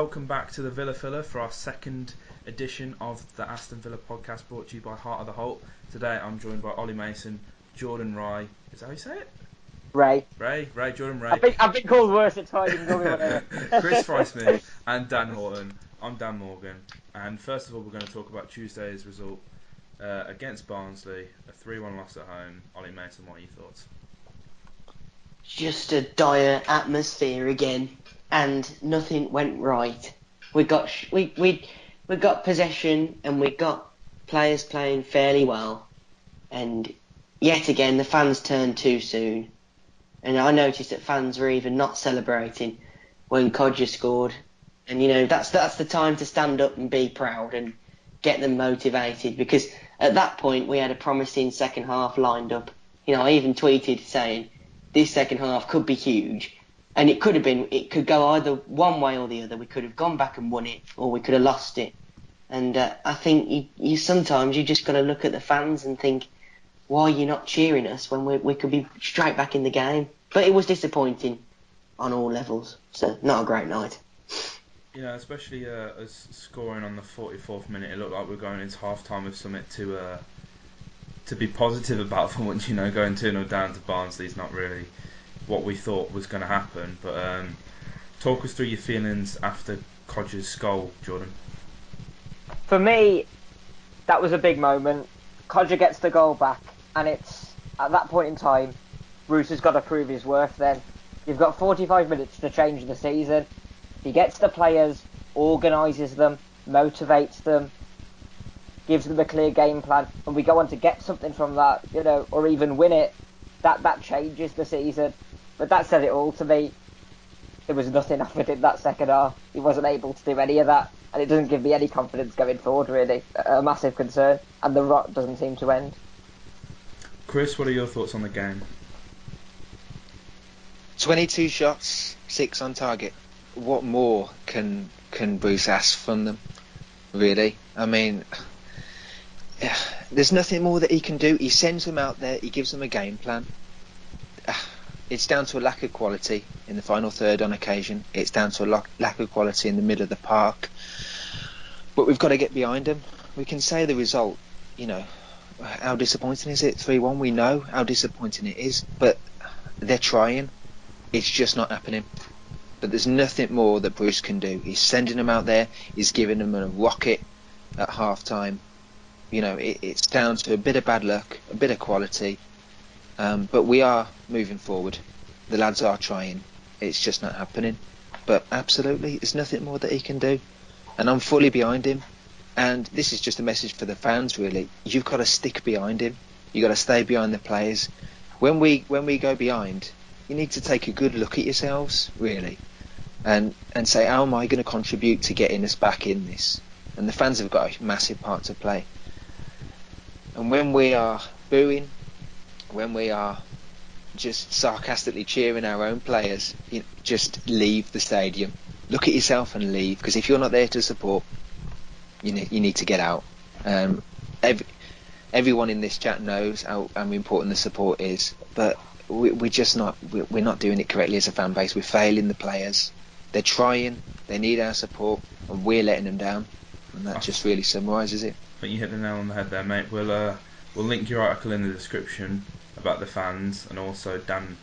welcome back to the Villa Filler for our second edition of the Aston Villa podcast brought to you by Heart of the Holte. Today I'm joined by Ollie Mason, Jordan Ray. Is that how you say it? Ray. Ray, Ray, Jordan Ray. I've been, I've been called worse at times. Chris Frysmith and Dan Horton. I'm Dan Morgan. And first of all, we're going to talk about Tuesday's result uh, against Barnsley, a 3 1 loss at home. Ollie Mason, what are your thoughts? Just a dire atmosphere again, and nothing went right. We got we we we got possession, and we got players playing fairly well, and yet again the fans turned too soon. And I noticed that fans were even not celebrating when Kodjia scored. And you know that's that's the time to stand up and be proud and get them motivated because at that point we had a promising second half lined up. You know, I even tweeted saying this second half could be huge, and it could have been. It could go either one way or the other. We could have gone back and won it, or we could have lost it. And uh, I think you, you sometimes you just got to look at the fans and think, why are you not cheering us when we we could be straight back in the game? But it was disappointing on all levels. So not a great night. Yeah, especially uh, as scoring on the 44th minute, it looked like we are going into half time with something to uh, to be positive about for once. You know, going 2 0 down to Barnsley is not really what we thought was going to happen. But um, talk us through your feelings after Kodjia's goal, Jordan. For me, that was a big moment. Kodjia gets the goal back, and it's at that point in time, Bruce has got to prove his worth. Then you've got 45 minutes to change the season he gets the players, organises them, motivates them, gives them a clear game plan, and we go on to get something from that, you know, or even win it. That that changes the season. But that said it all to me. There was nothing offered in that second half. He wasn't able to do any of that, and it doesn't give me any confidence going forward. Really, a massive concern, and the rot doesn't seem to end. Chris, what are your thoughts on the game? 22 shots, six on target what more can can Bruce ask from them? Really, I mean, there's nothing more that he can do. He sends them out there. He gives them a game plan. It's down to a lack of quality in the final third on occasion. It's down to a lack of quality in the middle of the park. But we've got to get behind them. We can say the result. You know, how disappointing is it? Three-one. We know how disappointing it is, but they're trying. It's just not happening. But there's nothing more that Bruce can do. He's sending them out there. He's giving them a rocket at half time. You know, it, it's down to a bit of bad luck, a bit of quality. Um, but we are moving forward. The lads are trying. It's just not happening. But absolutely, there's nothing more that he can do. And I'm fully behind him. And this is just a message for the fans, really. You've got to stick behind him. You've got to stay behind the players. When we when we go behind, you need to take a good look at yourselves, really and and say, how am I going to contribute to getting us back in this? And the fans have got a massive part to play. And when we are booing, when we are just sarcastically cheering our own players, you know, just leave the stadium. Look at yourself and leave, because if you're not there to support, you need, you need to get out. Um, every, everyone in this chat knows how, how important the support is, but we, we're just not we're not doing it correctly as a fan base. We're failing the players. They're trying, they need our support, and we're letting them down. And that just really summarises it. Think you hit the nail on the head there, mate. We'll uh, we'll link your article in the description about the fans, and also Dan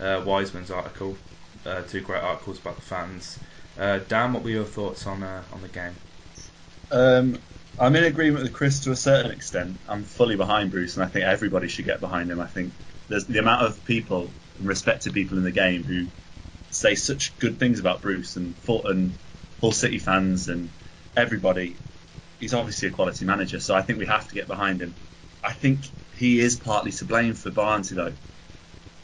uh, Wiseman's article. Uh, two great articles about the fans. Uh, Dan, what were your thoughts on uh, on the game? Um, I'm in agreement with Chris to a certain extent. I'm fully behind Bruce, and I think everybody should get behind him. I think there's the amount of people, respected people in the game, who say such good things about Bruce and and Hull City fans and everybody. He's obviously a quality manager, so I think we have to get behind him. I think he is partly to blame for Barnsley though.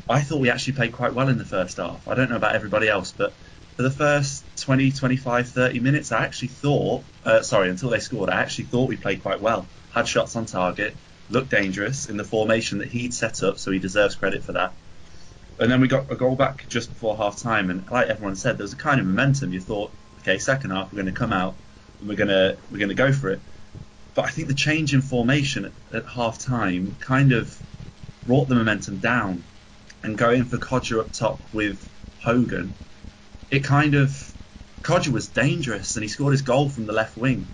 I thought we actually played quite well in the first half. I don't know about everybody else, but for the first 20, 25, 30 minutes, I actually thought, uh, sorry, until they scored, I actually thought we played quite well. Had shots on target, looked dangerous in the formation that he'd set up, so he deserves credit for that. And then we got a goal back just before half time, and like everyone said, there was a kind of momentum. You thought, okay, second half we're going to come out and we're going to we're going to go for it. But I think the change in formation at, at half time kind of brought the momentum down, and going for Kodjia up top with Hogan, it kind of Kodjia was dangerous and he scored his goal from the left wing.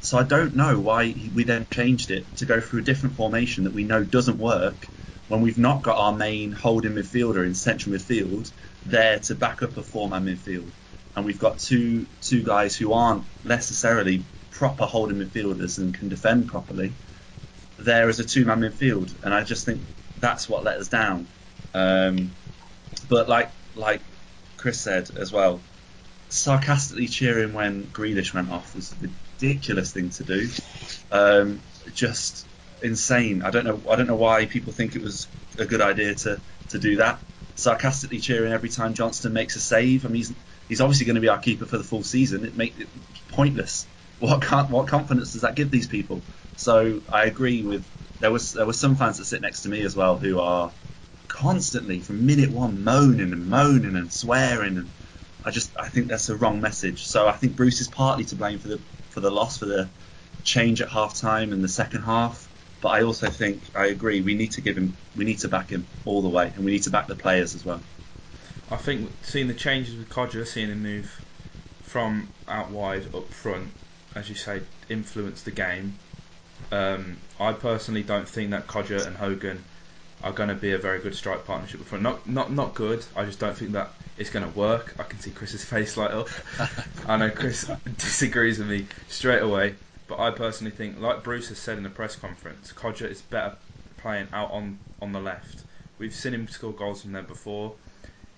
So I don't know why we then changed it to go through a different formation that we know doesn't work when we've not got our main holding midfielder in central midfield there to back up a four-man midfield, and we've got two two guys who aren't necessarily proper holding midfielders and can defend properly there is a two-man midfield, and I just think that's what let us down. Um, but like like Chris said as well, sarcastically cheering when Grealish went off was a ridiculous thing to do. Um, just insane. I don't know. I don't know why people think it was a good idea to, to do that. Sarcastically cheering every time Johnstone makes a save. I mean, he's, he's obviously going to be our keeper for the full season. It makes it pointless. What what confidence does that give these people? So I agree with there was there were some fans that sit next to me as well who are constantly from minute one moaning and moaning and swearing and I just I think that's a wrong message. So I think Bruce is partly to blame for the for the loss for the change at half time in the second half. But I also think I agree we need to give him we need to back him all the way and we need to back the players as well. I think seeing the changes with Kodjia, seeing him move from out wide up front, as you say, influence the game. Um, I personally don't think that Kodjia and Hogan are going to be a very good strike partnership front. Not not not good. I just don't think that it's going to work. I can see Chris's face light up. I know Chris disagrees with me straight away, but I personally think, like Bruce has said in the press conference, Kodjia is better playing out on on the left. We've seen him score goals from there before.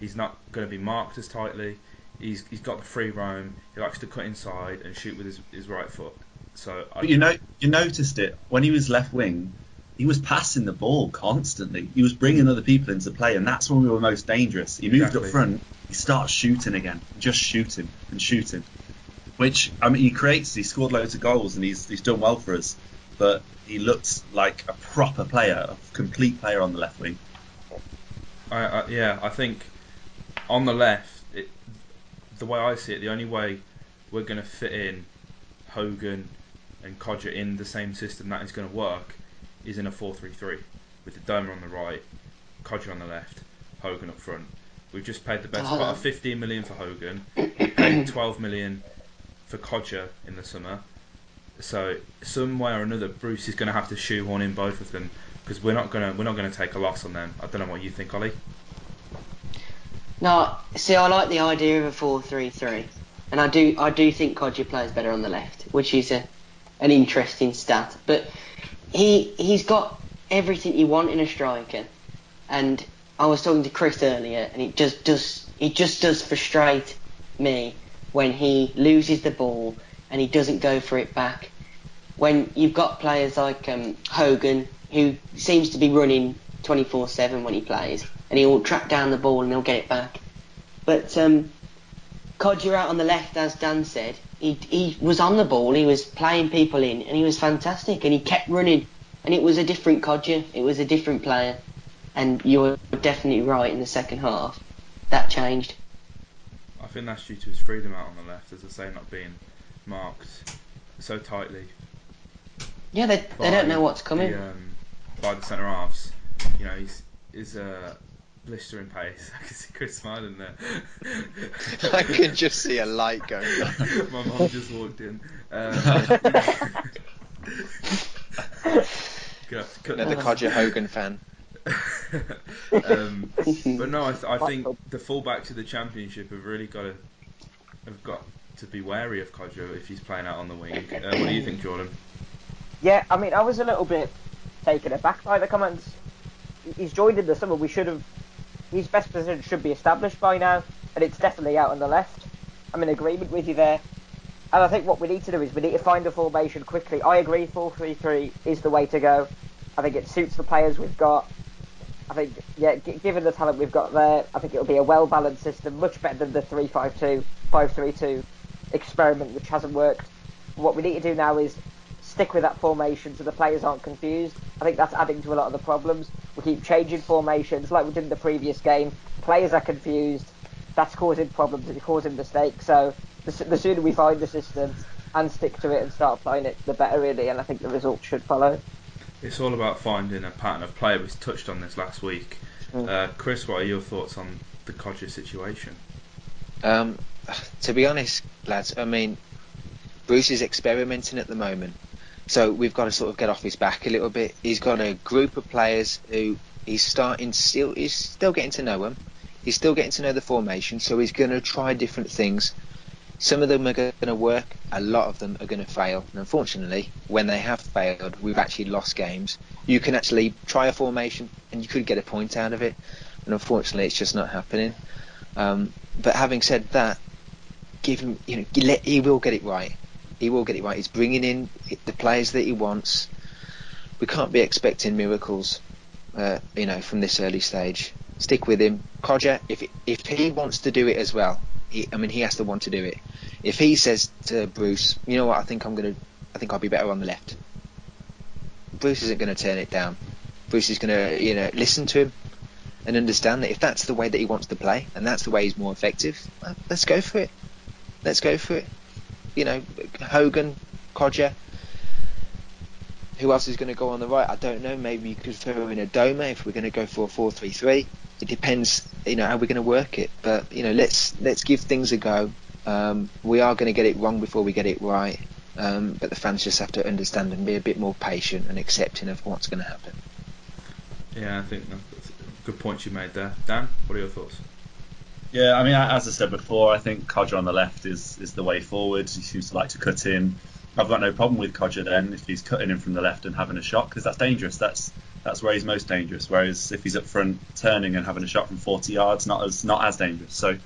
He's not going to be marked as tightly. He's he's got the free roam. He likes to cut inside and shoot with his, his right foot. So I, But you know you noticed it when he was left wing. He was passing the ball constantly. He was bringing other people into play, and that's when we were most dangerous. He moved Exactly. up front. He starts shooting again, just shooting and shooting. Which I mean, he creates. He scored loads of goals, and he's he's done well for us. But he looks like a proper player, a complete player on the left wing. I, I, yeah, I think on the left, it, the way I see it, the only way we're going to fit in Hogan and Kodjia in the same system that is going to work is in a 4-3-3 with the Adomah on the right, Kodjia on the left, Hogan up front. We've just paid the best part of 15 million for Hogan, we paid 12 million for Kodjia in the summer. So some way or another, Bruce is going to have to shoehorn in both of them because we're not going to we're not going to take a loss on them. I don't know what you think, Ollie. No, see, I like the idea of a four-three-three, and I do, I do think Kodjia plays better on the left, which is a, an interesting stat. But he, he's got everything you want in a striker, and I was talking to Chris earlier, and it just does, it just does frustrate me when he loses the ball and he doesn't go for it back. When you've got players like um, Hogan, who seems to be running 24/7 when he plays, and he'll track down the ball and he'll get it back. But um, Kodjia out on the left, as Dan said, he he was on the ball, he was playing people in, and he was fantastic, and he kept running, and it was a different Kodjia, it was a different player, and you were definitely right in the second half. That changed. I think that's due to his freedom out on the left, as I say, not being marked so tightly. Yeah, they, they don't know what's coming. The, um, by the centre halves, you know, he's is uh, blistering pace. I can see Chris smiling there. I can just see a light going on. My mum just walked in. Um, gonna have to cut Another that. Kodjia Hogan fan. um, but no, I, th- I think the fullbacks of the championship have really got to have got to be wary of Kodjo if he's playing out on the wing. Uh, what do you think, Jordan? Yeah, I mean, I was a little bit taken aback by the comments. He's joined in the summer. We should have. His best position should be established by now, and it's definitely out on the left. I'm in agreement with you there. And I think what we need to do is we need to find a formation quickly. I agree, 4-3-3 is the way to go. I think it suits the players we've got. I think, yeah, g- given the talent we've got there, I think it'll be a well-balanced system, much better than the 3-5-2, 5-3-2 experiment, which hasn't worked. What we need to do now is stick with that formation so the players aren't confused. I think that's adding to a lot of the problems. We keep changing formations like we did in the previous game. Players are confused. That's causing problems. It's causing mistakes. So the, the sooner we find the system and stick to it and start applying it, the better, really. And I think the results should follow. It's all about finding a pattern of play. We touched on this last week. Mm. Uh, Chris, what are your thoughts on the Kodjo situation? Um, to be honest, lads, I mean, Bruce is experimenting at the moment, so we've got to sort of get off his back a little bit. He's got a group of players who he's starting still, he's still getting to know them. He's still getting to know the formation, so he's going to try different things. Some of them are going to work, a lot of them are going to fail. And unfortunately, when they have failed, we've actually lost games. You can actually try a formation and you could get a point out of it, and unfortunately, it's just not happening. Um, but having said that, give him, you know, he will get it right. He will get it right. He's bringing in the players that he wants. We can't be expecting miracles, uh, you know, from this early stage. Stick with him, Kodjia. If if he wants to do it as well, he, I mean, he has to want to do it. If he says to Bruce, you know what, I think I'm gonna, I think I'll be better on the left. Bruce isn't going to turn it down. Bruce is going to, you know, listen to him and understand that if that's the way that he wants to play and that's the way he's more effective, let's go for it. Let's go for it. You know, Hogan, Kodjia. Who else is going to go on the right? I don't know. Maybe you could throw in Adomah if we're going to go for a four-three-three. It depends, you know, how we're going to work it. But you know, let's let's give things a go. Um, we are going to get it wrong before we get it right. Um, but the fans just have to understand and be a bit more patient and accepting of what's going to happen. Yeah, I think that's a good points you made there. Dan, what are your thoughts? Yeah, I mean, as I said before, I think Kodjia on the left is, is the way forward. He seems to like to cut in. I've got no problem with Kodjia then if he's cutting in from the left and having a shot because that's dangerous. That's that's where he's most dangerous. Whereas if he's up front turning and having a shot from 40 yards, not as not as dangerous. So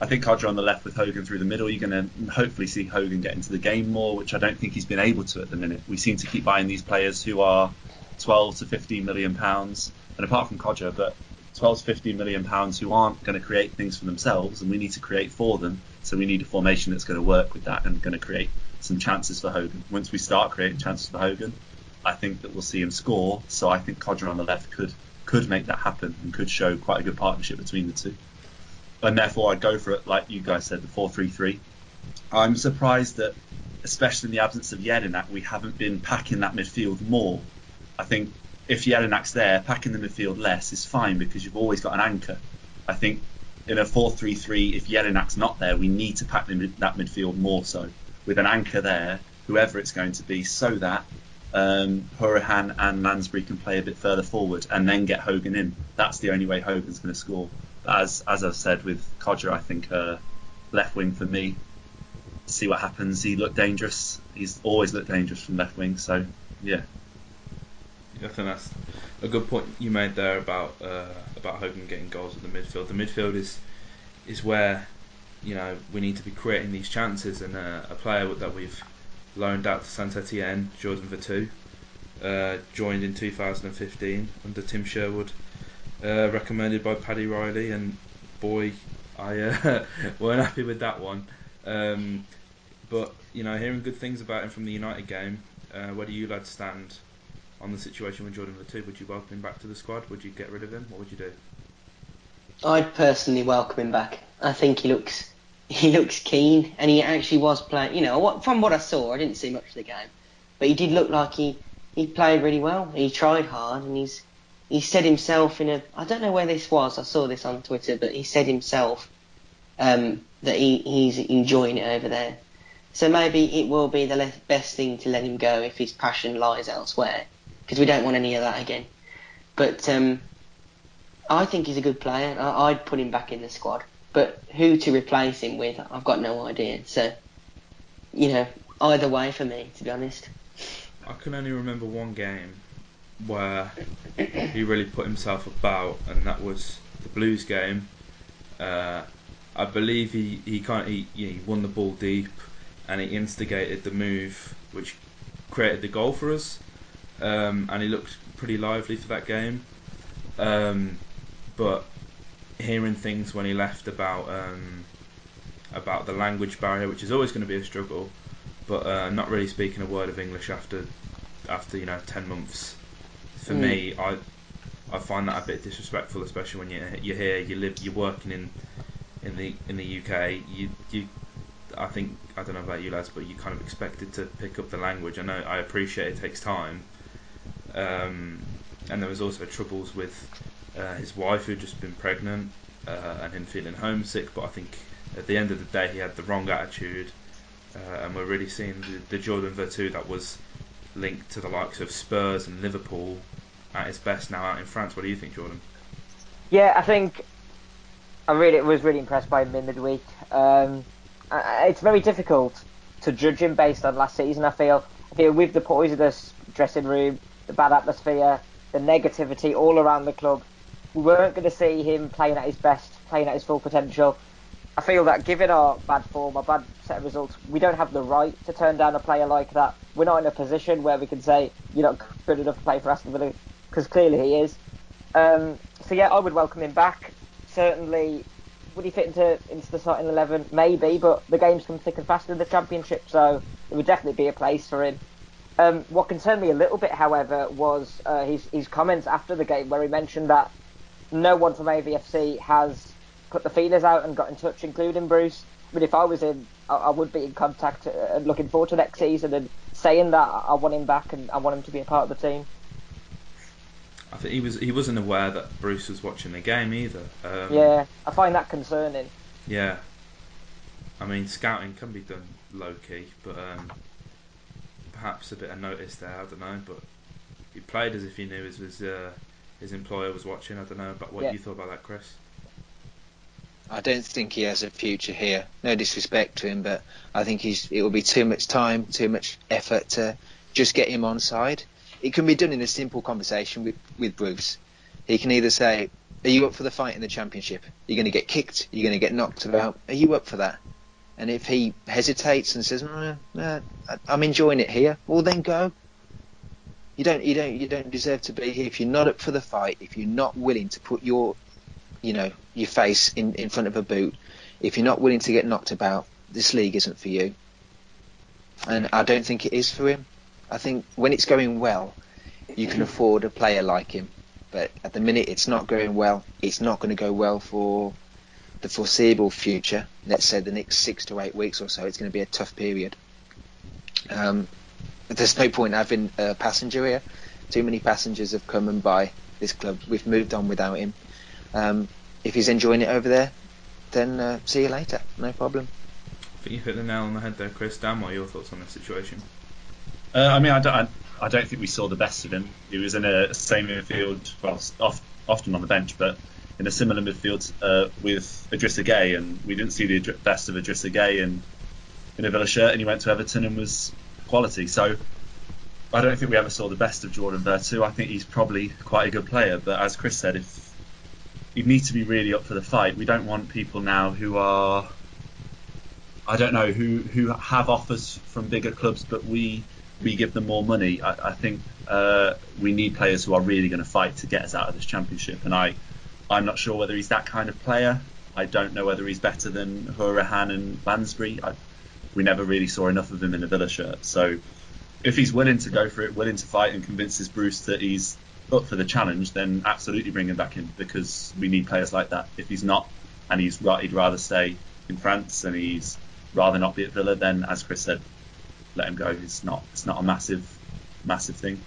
I think Kodjia on the left with Hogan through the middle, you're going to hopefully see Hogan get into the game more, which I don't think he's been able to at the minute. We seem to keep buying these players who are 12 to 15 million pounds, and apart from Kodjia, but 12 to 15 million pounds who aren't going to create things for themselves, and we need to create for them. So we need a formation that's going to work with that and going to create some chances for Hogan. Once we start creating chances for Hogan, I think that we'll see him score. So I think Kodjia on the left could could make that happen and could show quite a good partnership between the two. And therefore, I'd go for it, like you guys said, the 4-3-3. I'm surprised that, especially in the absence of Jedinak, we haven't been packing that midfield more. I think if Jedinak's there, packing the midfield less is fine because you've always got an anchor. I think in a 4-3-3, if Jedinak's not there, we need to pack that midfield more so with an anchor there, whoever it's going to be, so that um, Hourihane and Lansbury can play a bit further forward and then get Hogan in. That's the only way Hogan's going to score. As as I've said with Kodjia, I think uh, left wing for me. See what happens. He looked dangerous. He's always looked dangerous from left wing. So yeah. I think that's a good point you made there about uh, about Hogan getting goals at the midfield. The midfield is is where you know we need to be creating these chances, and uh, a player that we've loaned out to Saint Etienne, Jordan Veretout, uh, joined in 2015 under Tim Sherwood, uh, recommended by Paddy Riley, and boy, I uh, weren't happy with that one. Um, but you know, hearing good things about him from the United game, uh, where do you lads stand on the situation with Jordan Veretout? Would you welcome him back to the squad? Would you get rid of him? What would you do? I'd personally welcome him back. I think he looks he looks keen, and he actually was playing. You know, what, from what I saw, I didn't see much of the game, but he did look like he he played really well. He tried hard, and he's he said himself in a I don't know where this was. I saw this on Twitter, but he said himself um, that he, he's enjoying it over there. So maybe it will be the best thing to let him go if his passion lies elsewhere, because we don't want any of that again. But um, I think he's a good player. I, I'd put him back in the squad. But who to replace him with, I've got no idea. So, you know, either way for me, to be honest. I can only remember one game where he really put himself about, and that was the Blues game. Uh, I believe he he kind of, he, he won the ball deep, and he instigated the move, which created the goal for us. Um, and he looked pretty lively for that game. Um, but hearing things when he left about um, about the language barrier, which is always going to be a struggle, but uh, not really speaking a word of English after after you know ten months. For Mm. me, I I find that a bit disrespectful, especially when you you're here, you live, you're working in in the in the UK. You you I think I don't know about you lads, but you kind of expected to pick up the language. I know I appreciate it takes time. Um, and there was also troubles with uh, his wife who'd just been pregnant uh, and him feeling homesick. But I think at the end of the day, he had the wrong attitude, uh, and we're really seeing the, the Jordan Veretout that was linked to the likes of Spurs and Liverpool at his best now out in France. What do you think, Jordan? Yeah, I think I really was really impressed by him in midweek. Um, it's very difficult to judge him based on last season. I feel, I feel with the poisonous dressing room, the bad atmosphere, the negativity all around the club, we weren't going to see him playing at his best, playing at his full potential. I feel that given our bad form, our bad set of results, we don't have the right to turn down a player like that. We're not in a position where we can say you're not good enough to play for Aston Villa because clearly he is. Um, so yeah, I would welcome him back. Certainly, would he fit into into the starting eleven? Maybe, but the games come thick and fast in the Championship, so there would definitely be a place for him. Um, what concerned me a little bit, however, was uh, his his comments after the game where he mentioned that no one from AVFC has put the feelers out and got in touch, including Bruce. But if I was in, I, I would be in contact uh, and looking forward to next season and saying that I want him back and I want him to be a part of the team. I think he was he wasn't aware that Bruce was watching the game either. Um, Yeah, I find that concerning. Yeah. I mean, scouting can be done low key, but um, perhaps a bit of notice there. I don't know, but he played as if he knew his his, uh, his employer was watching. I don't know about what Yeah. you thought about that, Chris. I don't think he has a future here. No disrespect to him, but I think he's it will be too much time, too much effort to just get him on side. It can be done in a simple conversation with, with Bruce. He can either say, Are you up for the fight in the championship? You're going to get kicked, you're going to get knocked about. Are you up for that? And if he hesitates and says, "Mm, nah, I- I'm enjoying it here, well then go. You don't, you don't, you don't deserve to be here if you're not up for the fight. If you're not willing to put your, you know, your face in, in front of a boot. If you're not willing to get knocked about, this league isn't for you. And I don't think it is for him. I think when it's going well, you can afford a player like him. But at the minute it's not going well, it's not going to go well for the foreseeable future. Let's say the next six to eight weeks or so, it's going to be a tough period. Um, there's no point having a passenger here. Too many passengers have come and by this club. We've moved on without him. Um, if he's enjoying it over there, then uh, see you later. No problem. I think you hit the nail on the head there, Chris. Dan, what are your thoughts on the situation? Uh, I mean, I don't, I, I don't think we saw the best of him. He was in a same field, well, off, often on the bench, but in a similar midfield uh, with Idrissa Gueye, and we didn't see the best of Idrissa Gueye in, in a Villa shirt, and he went to Everton and was quality. So I don't think we ever saw the best of Jordan Veretout. I think he's probably quite a good player, but as Chris said, if you need to be really up for the fight, we don't want people now who are I don't know who who have offers from bigger clubs, but we we give them more money. I, I think uh, we need players who are really going to fight to get us out of this championship, and I I'm not sure whether he's that kind of player. I don't know whether he's better than Hourihane and Lansbury. I, we never really saw enough of him in a Villa shirt. So if he's willing to go for it, willing to fight, and convinces Bruce that he's up for the challenge, then absolutely bring him back in because we need players like that. If he's not, and he's he'd rather stay in France and he's rather not be at Villa, then as Chris said, let him go. It's not it's not a massive massive thing.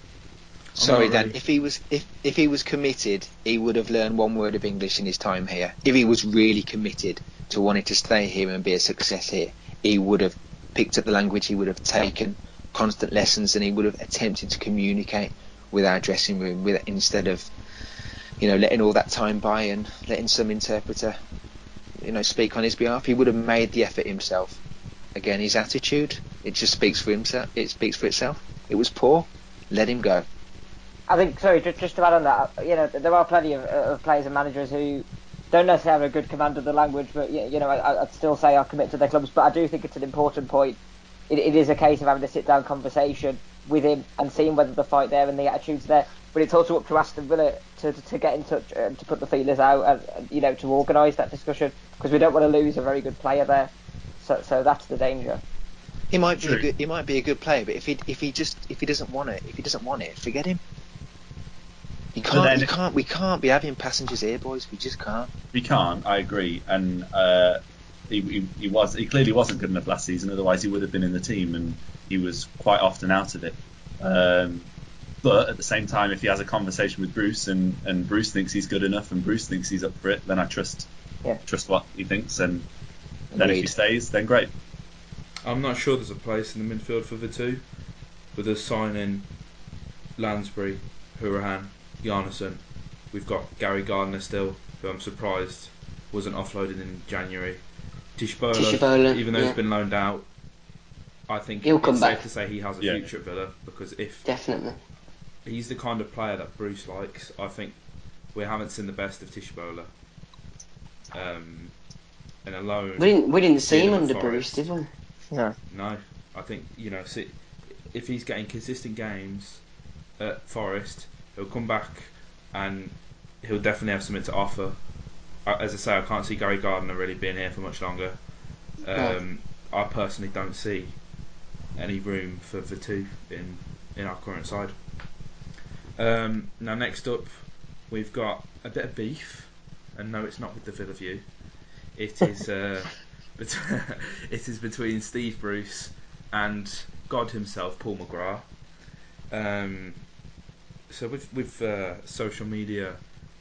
Sorry, not Dan. really- If he was if if he was committed, he would have learned one word of English in his time here. If he was really committed to wanting to stay here and be a success here, he would have picked up the language. He would have taken constant lessons, and he would have attempted to communicate with our dressing room, with instead of you know letting all that time by and letting some interpreter you know speak on his behalf. He would have made the effort himself. Again, his attitude it just speaks for himself. It speaks for itself. It was poor. Let him go. I think, sorry, just, just to add on that, uh, you know, there are plenty of, uh, of players and managers who don't necessarily have a good command of the language, but you know, I, I'd still say are committed to their clubs. But I do think it's an important point. It, it is a case of having a sit-down conversation with him and seeing whether the fight there and the attitude's there. But it's also up to Aston Villa to, to, to get in touch and to put the feelers out and, and you know to organise that discussion because we don't want to lose a very good player there. So, so that's the danger. He might be a good, he might be a good player, but if he if he just if he doesn't want it, if he doesn't want it, forget him. You can't, then- you can't, we can't be having passengers here, boys. We just can't. We can't. I agree. And uh, he, he, he was he clearly wasn't good enough last season. Otherwise, he would have been in the team, and he was quite often out of it. Um, but at the same time, if he has a conversation with Bruce and, and Bruce thinks he's good enough and Bruce thinks he's up for it, then I trust Yeah. trust what he thinks. And Then if he stays, then great. I'm not sure there's a place in the midfield for the two, with us signing Lansbury, Hourihane, Bjarnason. We've got Gary Gardner still, who I'm surprised wasn't offloaded in January. Tshibola, Tshibola, even though yeah. he's been loaned out, I think He'll it's come safe back. to say he has a Yeah. future at Villa because if Definitely. he's the kind of player that Bruce likes, I think we haven't seen the best of Tshibola. Um, and alone. We didn't we didn't see him at under Forest. Bruce, did we? No. No, I think you know see, if he's getting consistent games at Forest, he'll come back and he'll definitely have something to offer. As I say, I can't see Gary Gardner really being here for much longer. Um, I personally don't see any room for the two in in our current side. Um, now next up, we've got a bit of beef, and no, it's not with the Villa View. It is. Uh, bet- it is between Steve Bruce and God himself, Paul McGrath. Um, so with with uh, social media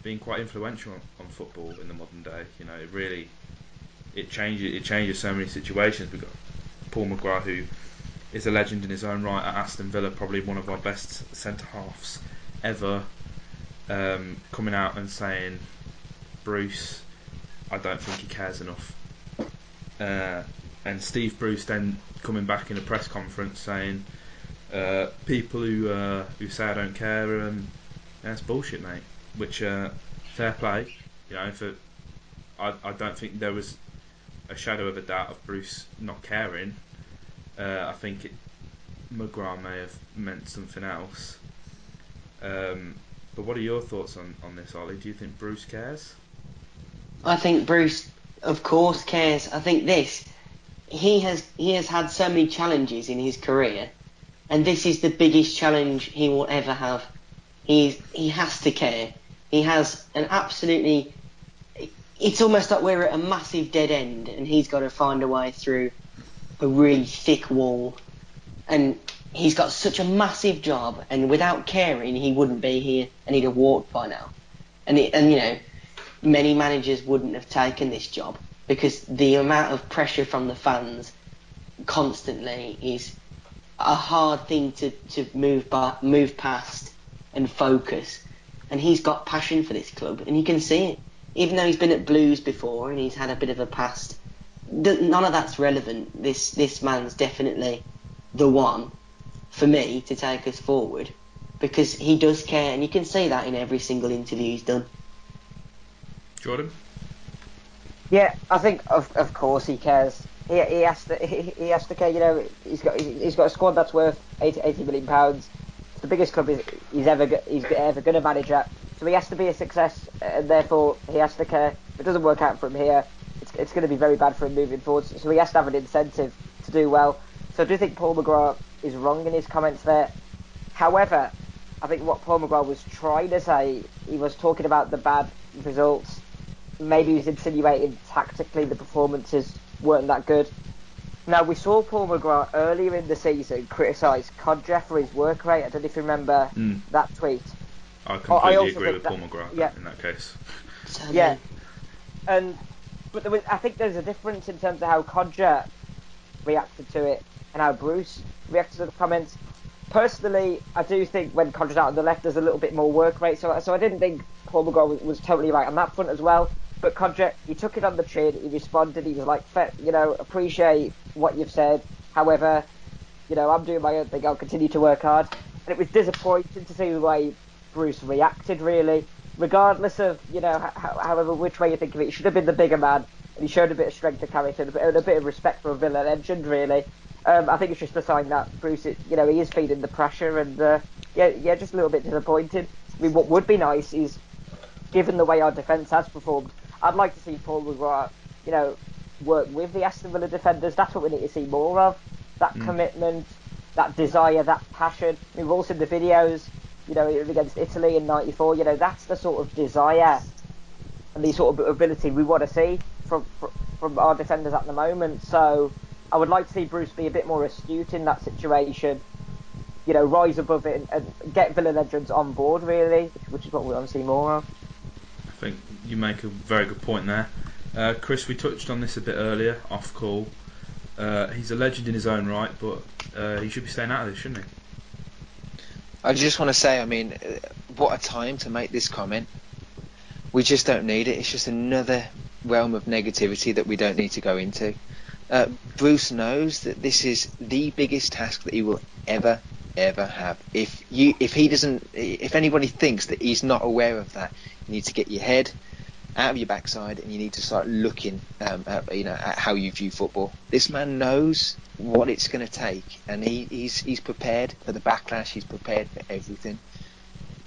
being quite influential on, football in the modern day, you know, it really it changes it changes so many situations. We've got Paul McGrath who is a legend in his own right at Aston Villa, probably one of our best centre halves ever, um, coming out and saying, Bruce, I don't think he cares enough. Uh, and Steve Bruce then coming back in a press conference saying, uh, people who uh, who say I don't care, um, that's bullshit, mate. Which uh, fair play, you know. For I, I don't think there was a shadow of a doubt of Bruce not caring. Uh, I think it, McGrath may have meant something else. Um, but what are your thoughts on, on this, Ollie? Do you think Bruce cares? I think Bruce, of course, cares. I think this, he has he has had so many challenges in his career, and this is the biggest challenge he will ever have. He's he has to care. He has an absolutely. It's almost like we're at a massive dead end, and he's got to find a way through a really thick wall, and he's got such a massive job, and without caring, he wouldn't be here, and he'd have walked by now. And it, and you know, many managers wouldn't have taken this job because the amount of pressure from the fans constantly is a hard thing to, to move by, move past and focus. And he's got passion for this club, and you can see it. Even though he's been at Blues before and he's had a bit of a past, th- none of that's relevant. This this man's definitely the one for me to take us forward because he does care, and you can see that in every single interview he's done. Jordan? Yeah, I think of of course he cares. He, he has to he, he has to care. You know, he's got he's got a squad that's worth 80, 80 million pounds. It's the biggest club he's, he's ever he's ever going to manage at. So he has to be a success, and therefore he has to care. If it doesn't work out for him here, it's, it's going to be very bad for him moving forward. So he has to have an incentive to do well. So I do think Paul McGrath is wrong in his comments there. However, I think what Paul McGrath was trying to say, he was talking about the bad results maybe he was insinuating tactically the performances weren't that good. Now we saw Paul McGrath earlier in the season criticise Cod for his work rate. I don't know if you remember Mm. that tweet. I I completely also agree with that- Paul McGrath yeah. in that case. So Yeah, and but there was, I think there's a difference in terms of how Kodjia reacted to it and how Bruce reacted to the comments. Personally, I do think when Kodjia's out on the left, there's a little bit more work rate. So, so I didn't think Paul McGrath was, was totally right on that front as well. But Kodjia, he took it on the chin. He responded. He was like, you know, appreciate what you've said. However, you know, I'm doing my own thing. I'll continue to work hard. And it was disappointing to see the way Bruce reacted, really. Regardless of, you know, h- h- however, which way you think of it, he should have been the bigger man. And he showed a bit of strength of character and a bit, of respect for a Villa legend, really. Um, I think it's just a sign that Bruce, you know, he is feeling the pressure and, uh, yeah, yeah, just a little bit disappointed. I mean, what would be nice is, given the way our defence has performed, I'd like to see Paul McGrath, you know, work with the Aston Villa defenders. That's what we need to see more of. That Mm. commitment, that desire, that passion. I mean, we've all seen the videos, you know, against Italy in '94. You know, that's the sort of desire and the sort of ability we want to see from from, from our defenders at the moment. So, I would like to see Bruce be a bit more astute in that situation. You know, rise above it and, and get Villa legends on board, really, which is what we want to see more of. I think you make a very good point there. Uh, Chris, we touched on this a bit earlier, off call. Uh, he's a legend in his own right, but uh, he should be staying out of this, shouldn't he? I just want to say, I mean, uh, what a time to make this comment. We just don't need it. It's just another realm of negativity that we don't need to go into. Uh, Bruce knows that this is the biggest task that he will ever, ever have. If you, if he doesn't, if anybody thinks that he's not aware of that, you need to get your head out of your backside and you need to start looking, um, at, you know, at how you view football. This man knows what it's going to take, and he, he's he's prepared for the backlash. He's prepared for everything.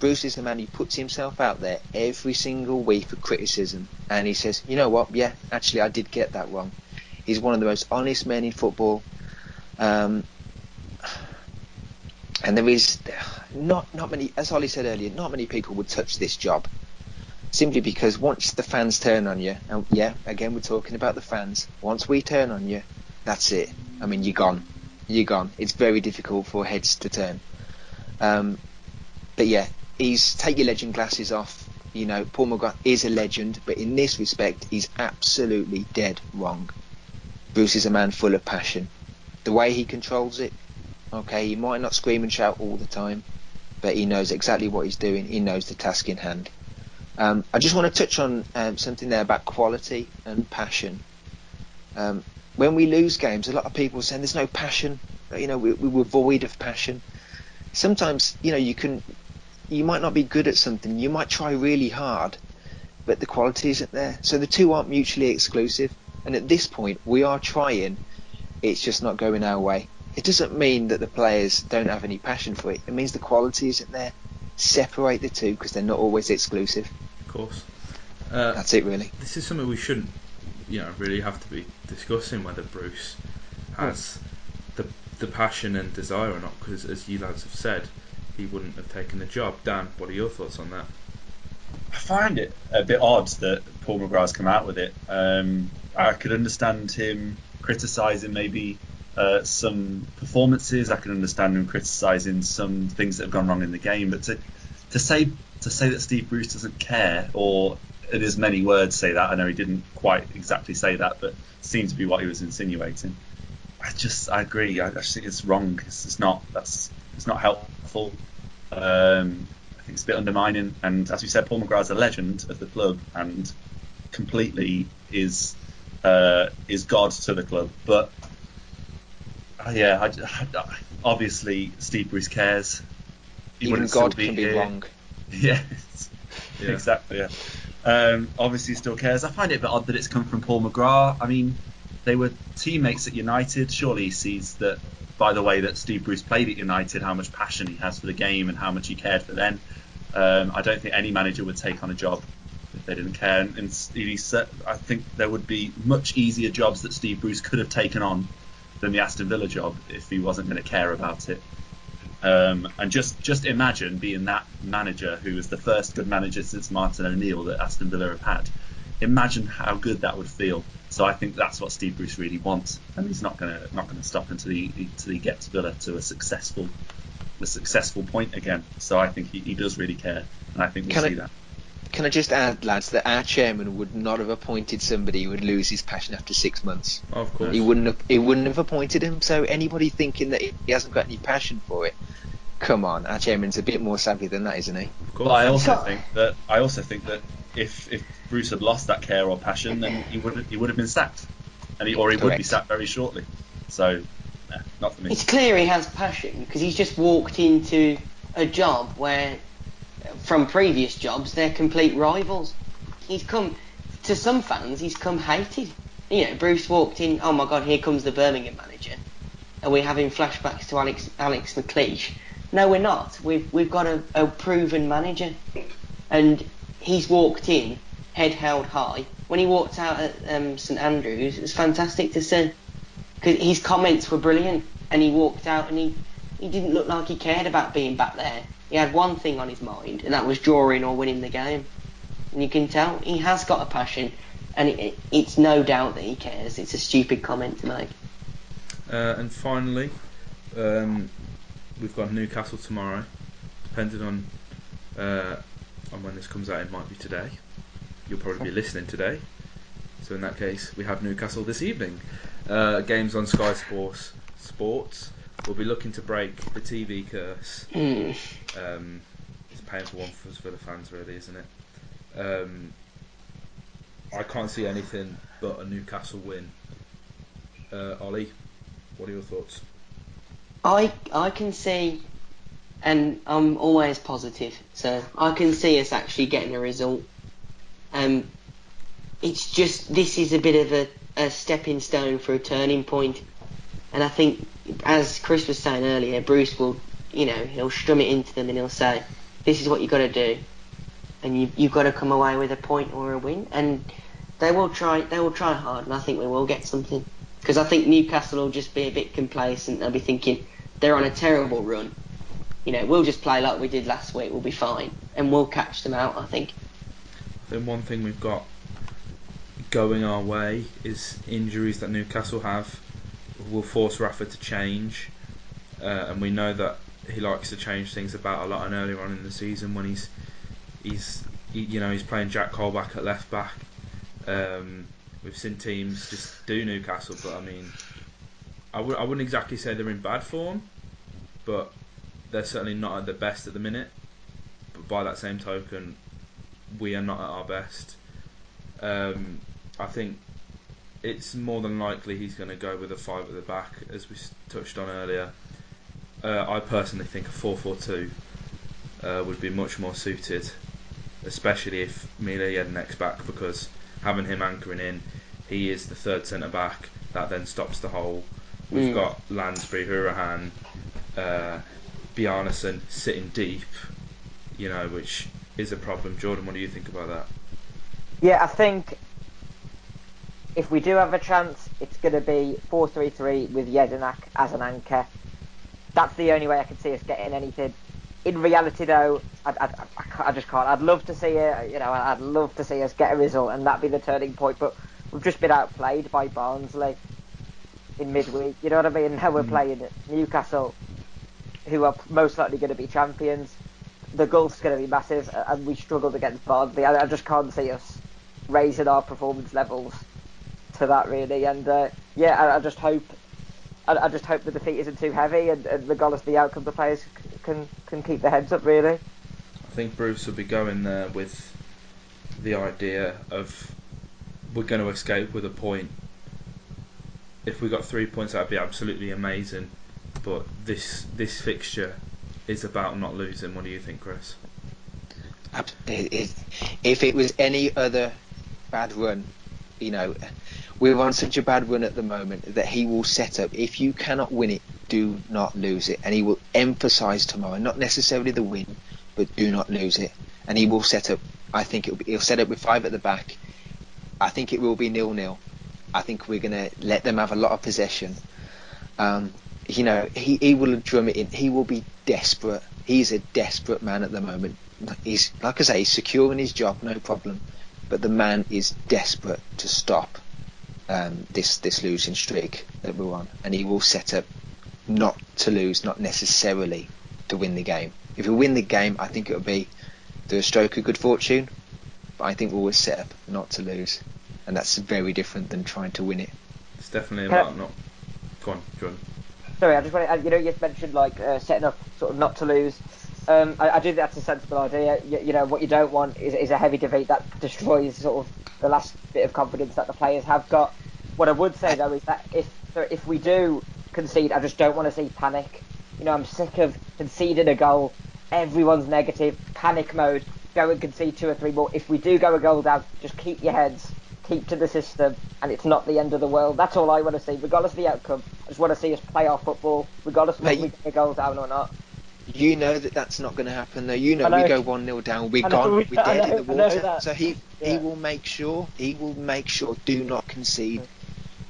Bruce is the man who puts himself out there every single week for criticism, and he says, "You know what? Yeah, actually, I did get that wrong." He's one of the most honest men in football, um, and there is not not many, as Ollie said earlier, not many people would touch this job simply because once the fans turn on you, and yeah, again we're talking about the fans. Once we turn on you, that's it. I mean, you're gone. You're gone. It's very difficult for heads to turn. Um, but yeah, he's take your legend glasses off. You know, Paul McGrath is a legend, but in this respect, he's absolutely dead wrong. Bruce is a man full of passion. The way he controls it, okay, he might not scream and shout all the time, but he knows exactly what he's doing. He knows the task in hand. Um, I just want to touch on um, something there about quality and passion. Um, when we lose games, a lot of people saying there's no passion. You know, we, we were void of passion. Sometimes, you know, you can, you might not be good at something. You might try really hard, but the quality isn't there. So the two aren't mutually exclusive. And at this point, we are trying. It's just not going our way. It doesn't mean that the players don't have any passion for it. It means the quality isn't there. Separate the two because they're not always exclusive. Of course. Uh, That's it, really. this is something we shouldn't, you know, really have to be discussing whether Bruce has the the passion and desire or not. Because as you lads have said, he wouldn't have taken the job. Dan, what are your thoughts on that? I find it a bit odd that Paul McGrath's come out with it. Um, I could understand him criticising maybe uh, some performances. I can understand him criticising some things that have gone wrong in the game. But to to say to say that Steve Bruce doesn't care, or in as many words say that, I know he didn't quite exactly say that, but seemed to be what he was insinuating. I just I agree. I, I just think it's wrong. It's, it's not that's it's not helpful. Um, I think it's a bit undermining. And as we said, Paul McGrath's a legend of the club and completely is uh, is God to the club. But uh, yeah, I, I- obviously Steve Bruce cares. He Even wouldn't God can be here. wrong. Yeah, Yeah. exactly. Yeah. Um, obviously, he still cares. I find it a bit odd that it's come from Paul McGrath. I mean, they were teammates at United. Surely he sees that by the way that Steve Bruce played at United, how much passion he has for the game and how much he cared for them. Um, I don't think any manager would take on a job if they didn't care. And, and he said, I think there would be much easier jobs that Steve Bruce could have taken on than the Aston Villa job if he wasn't going to care about it. Um, and just just imagine being that manager who was the first good manager since Martin O'Neill that Aston Villa have had. Imagine how good that would feel. So I think that's what Steve Bruce really wants, and he's not gonna not gonna stop until he until he gets Villa to a successful a successful point again. So I think he, he does really care, and I think we'll Can I- see that. Can I just add, lads, that our chairman would not have appointed somebody who would lose his passion after six months. Oh, of course. He wouldn't have. He wouldn't have appointed him. So anybody thinking that he hasn't got any passion for it, come on, our chairman's a bit more savvy than that, isn't he? Of course. But I also So- think that I also think that if if Bruce had lost that care or passion, then he would he would have been sacked, and he or he would be sacked very shortly. So, nah, not for me. It's clear he has passion because he's just walked into a job where, from previous jobs, they're complete rivals. He's come to some fans. He's come hated. You know, Bruce walked in. Oh my God, here comes the Birmingham manager, and we're having flashbacks to Alex Alex McLeish. No, we're not. We've we've got a, a proven manager, and he's walked in, head held high. When he walked out at um, St Andrews, it was fantastic to see. Because his comments were brilliant, and he walked out and he he didn't look like he cared about being back there. He had one thing on his mind, and that was drawing or winning the game. And you can tell he has got a passion, and it, it, it's no doubt that he cares. It's a stupid comment to make. Uh, and finally, um, we've got Newcastle tomorrow. Depending on uh, on when this comes out, it might be today. You'll probably be listening today. So in that case, we have Newcastle this evening. Uh, games on Sky Sports. Sports. We'll be looking to break the TV curse. Mm. Um, it's a painful one for, for the fans, really, isn't it? Um, I can't see anything but a Newcastle win. Uh, Ollie, what are your thoughts? I I can see, and I'm always positive, so I can see us actually getting a result. Um, it's just this is a bit of a, a stepping stone for a turning point, and I think, as Chris was saying earlier, Bruce will, you know, he'll strum it into them and he'll say, "This is what you got to do," and you you've got to come away with a point or a win, and they will try they will try hard, and I think we will get something. Because I think Newcastle will just be a bit complacent. They'll be thinking they're on a terrible run. You know, we'll just play like we did last week. We'll be fine, and we'll catch them out. I think. Then one thing we've got going our way is injuries that Newcastle have will force Rafa to change, uh, and we know that he likes to change things about a lot. And earlier on in the season, when he's he's he, you know he's playing Jack Colback at left back. Um, we've seen teams just do Newcastle, but I mean, I w- I wouldn't exactly say they're in bad form, but they're certainly not at the best at the minute. But by that same token, we are not at our best. Um, I think it's more than likely he's going to go with a five at the back, as we touched on earlier. Uh, I personally think a 4 4 2 uh, would be much more suited, especially if Mile Jedinak's back, because having him anchoring in, he is the third centre back. That then stops the hole. We've Mm. got Lansbury, Hourihane, uh, Bjarnason sitting deep, you know, which is a problem. Jordan, what do you think about that? Yeah, I think if we do have a chance, it's going to be 4 3 3 with Jedinak as an anchor. That's the only way I can see us getting anything. In reality, though, I, I, I, I just can't. I'd love to see it, you know, I'd love to see us get a result and that be the turning point, but we've just been outplayed by Barnsley in midweek. You know what I mean? Now we're Mm. playing Newcastle, who are most likely going to be champions. The gulf's going to be massive, and we struggled against Barnsley. I, I just can't see us raising our performance levels to that really. And uh, yeah, I, I just hope, I, I just hope the defeat isn't too heavy, and, and regardless of the outcome, the players c- can can keep their heads up really. I think Bruce will be going there with the idea of we're going to escape with a point. If we got three points, that'd be absolutely amazing. But this this fixture is about not losing. What do you think, Chris? Ab- it- it- If it was any other bad run, you know, we're on such a bad run at the moment that he will set up. If you cannot win it, do not lose it, and he will emphasise tomorrow, not necessarily the win, but do not lose it. And he will set up. I think be, he'll set up with five at the back. I think it will be nil nil. I think we're going to let them have a lot of possession. Um, you know, he, he will drum it in. He will be desperate. He's a desperate man at the moment. He's like I say, he's secure in his job, no problem. But the man is desperate to stop um, this this losing streak that we're on, and he will set up not to lose, not necessarily to win the game. If we win the game, I think it'll be the stroke of good fortune. But I think we'll always set up not to lose, and that's very different than trying to win it. It's definitely Can I- about not. Go on, Jordan. Sorry, I just want to, you know, you mentioned like uh, setting up sort of not to lose. Um, I, I do think that's a sensible idea. You, you know, what you don't want is, is a heavy defeat that destroys sort of the last bit of confidence that the players have got. What I would say though is that if if we do concede, I just don't want to see panic. You know, I'm sick of conceding a goal. Everyone's negative, panic mode. Go and concede two or three more. If we do go a goal down, just keep your heads, keep to the system, and it's not the end of the world. That's all I want to see, regardless of the outcome. I just want to see us play our football, regardless of whether we get a goal down or not. You know that that's not going to happen, though. You know, know. we go one 0 down, we're gone, we- we're dead know, in the water. So he he will make sure he will make sure do not concede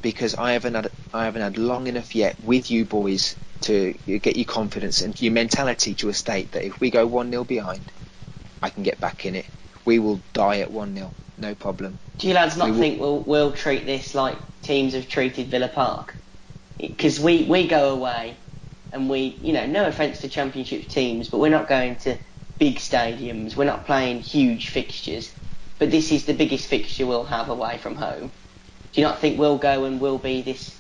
because I haven't had I haven't had long enough yet with you boys to get your confidence and your mentality to a state that if we go one 0 behind, I can get back in it. We will die at one 0 no problem. Do you lads not We will- think we'll we'll treat this like teams have treated Villa Park? Because we we go away, and we you know no offence to Championship teams, but we're not going to big stadiums. We're not playing huge fixtures. but this is the biggest fixture we'll have away from home. Do you not think we'll go and we'll be this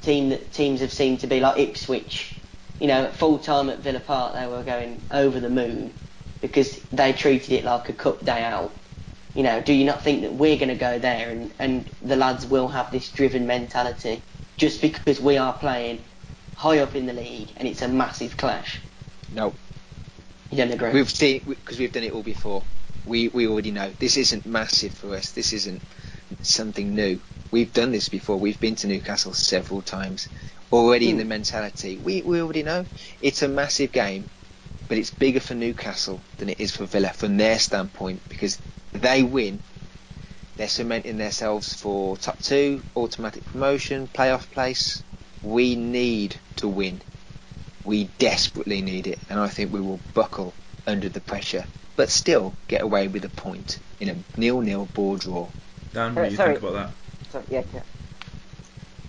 team that teams have seemed to be like Ipswich? You know, full time at Villa Park, they were going over the moon because they treated it like a cup day out. You know, do you not think that we're going to go there and, and the lads will have this driven mentality just because we are playing high up in the league and it's a massive clash? No, You don't agree? we've seen because we've done it all before. We we already know this isn't massive for us. This isn't something new. We've done this before. We've been to Newcastle several times. Already in Hmm. the mentality, we we already know it's a massive game, but it's bigger for Newcastle than it is for Villa from their standpoint because they win. They're cementing themselves for top two, automatic promotion, playoff place. We need to win. We desperately need it, and I think we will buckle under the pressure, but still get away with a point in a nil-nil ball draw. Dan, what do you sorry. think about that? So, yeah, yeah.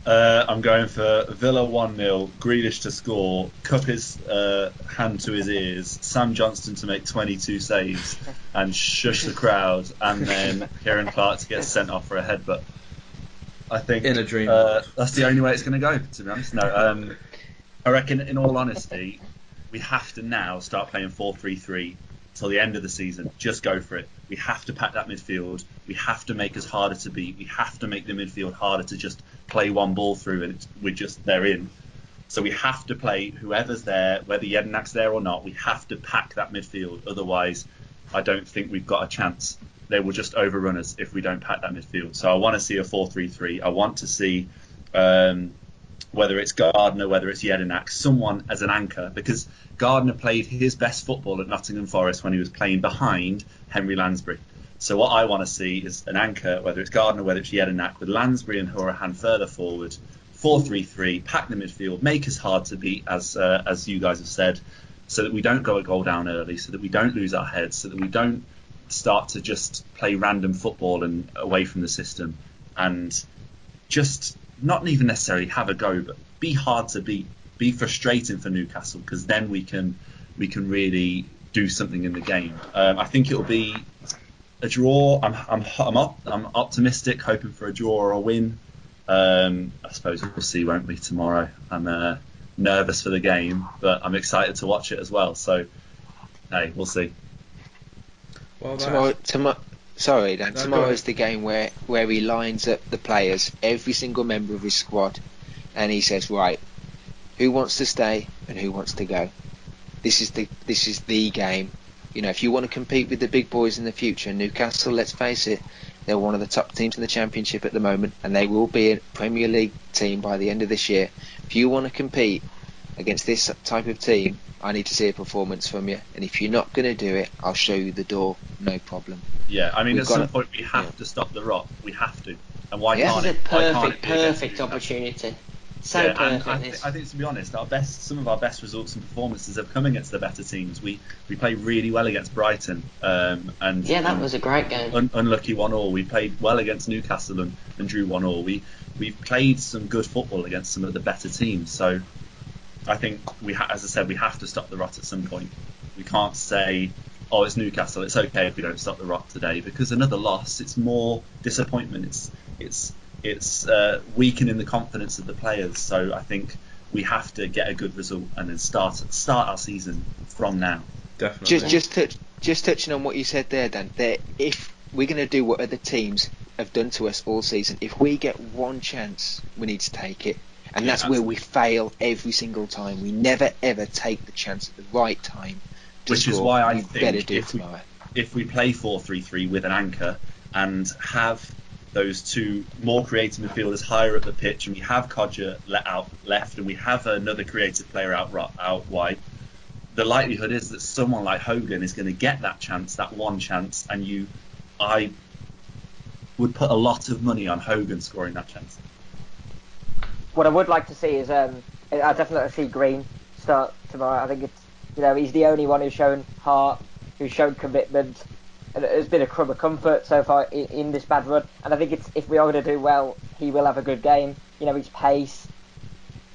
Uh, I'm going for Villa 1 0, Grealish to score, cup his uh, hand to his ears, Sam Johnstone to make 22 saves, and shush the crowd, and then Ciaran Clark to get sent off for a headbutt. I think In a dream uh, that's the only way it's going to go, to be honest. No, um, I reckon, in all honesty, we have to now start playing 4 3 3 till the end of the season. Just go for it. We have to pack that midfield. We have to make us harder to beat. We have to make the midfield harder to just play one ball through and it's, we're just they're in. So we have to play whoever's there, whether Jedinak's there or not. We have to pack that midfield. Otherwise, I don't think we've got a chance. They will just overrun us if we don't pack that midfield. So I want to see a 4-3-3. I want to see um, whether it's Gardner, whether it's Jedinak, someone as an anchor, because Gardner played his best football at Nottingham Forest when he was playing behind Henry Lansbury. So what I want to see is an anchor, whether it's Gardner, whether it's Jedinak, with Lansbury and Hourihane further forward, 4-3-3, pack the midfield, make us hard to beat, as uh, as you guys have said, so that we don't go a goal down early, so that we don't lose our heads, so that we don't start to just play random football and away from the system, and just not even necessarily have a go, but be hard to beat, be frustrating for Newcastle, because then we can we can really do something in the game. Um, I think it'll be a draw. I'm I'm I'm, op- I'm optimistic, hoping for a draw or a win. Um, I suppose we'll see, won't we, tomorrow? I'm uh, nervous for the game, but I'm excited to watch it as well. So, hey, we'll see. Well, Tomorrow, tomorrow, sorry, Dan. No, go tomorrow is the game where where he lines up the players, every single member of his squad, and he says, right, who wants to stay and who wants to go. This is the this is the game. You know, if you want to compete with the big boys in the future, Newcastle, let's face it, they're one of the top teams in the Championship at the moment, and they will be a Premier League team by the end of this year. If you want to compete against this type of team, I need to see a performance from you. And if you're not going to do it, I'll show you the door, no problem. Yeah, I mean, We've at some it. point we have Yeah. to stop the rot. We have to. And why Yeah. can't This is it? a perfect, it be perfect Newcastle? opportunity. So yeah, and perfect. I, this. thi- I think to be honest, our best, some of our best results and performances have come against the better teams. We we played really well against Brighton, um, and yeah, that and was a great game. un- unlucky one all. We played well against Newcastle and, and drew one all. We we've played some good football against some of the better teams. So I think we, ha- as I said, we have to stop the rot at some point. We can't say, oh, it's Newcastle. It's okay if we don't stop the rot today because another loss, it's more disappointment. It's it's it's uh, weakening the confidence of the players. So I think we have to get a good result and then start start our season from now. definitely. Just just touch, just touching on what you said there, Dan. That if we're going to do what other teams have done to us all season, if we get one chance, we need to take it, and Yeah, that's where we fail every single time. We never ever take the chance at the right time. to Which is why I we think if we- if we play 4-3-3 with an anchor and have those two more creative midfielders higher up the pitch, and we have Kodjia let out left, and we have another creative player out out wide, the likelihood is that someone like Hogan is going to get that chance, that one chance, and you, I would put a lot of money on Hogan scoring that chance. What I would like to see is um, I definitely see Green start tomorrow. I think it's you know he's the only one who's shown heart, who's shown commitment, and it's been a crumb of comfort so far in, in this bad run. And I think it's if we are going to do well, he will have a good game. You know his pace,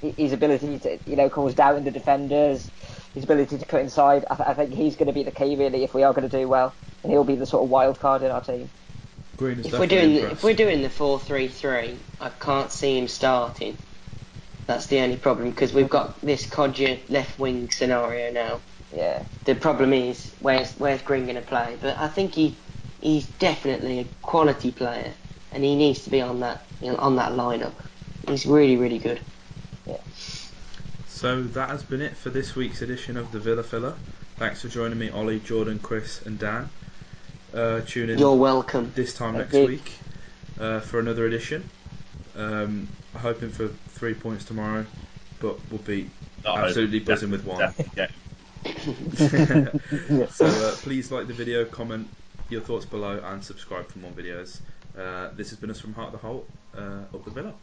his ability to you know cause doubt in the defenders, his ability to cut inside. I, th- I think he's going to be the key really if we are going to do well, and he'll be the sort of wild card in our team. Green is If we're doing impressed. if we're doing the four three three, I can't see him starting. That's the only problem because we've got this Kodjia left wing scenario now. Yeah. The problem is where's where's Green going to play? But I think he he's definitely a quality player, and he needs to be on that you know, on that lineup. He's really really good. Yeah. So that has been it for this week's edition of the Villa Filler. Thanks for joining me, Ollie, Jordan, Chris, and Dan. Uh, tune in You're welcome. this time Thank next you. week uh, for another edition. Um, hoping for three points tomorrow, but we'll be Not absolutely hoping. buzzing with one. Definitely get so uh, please like the video, comment your thoughts below, and subscribe for more videos. Uh, this has been us from Heart of the Holte, uh, up the Villa.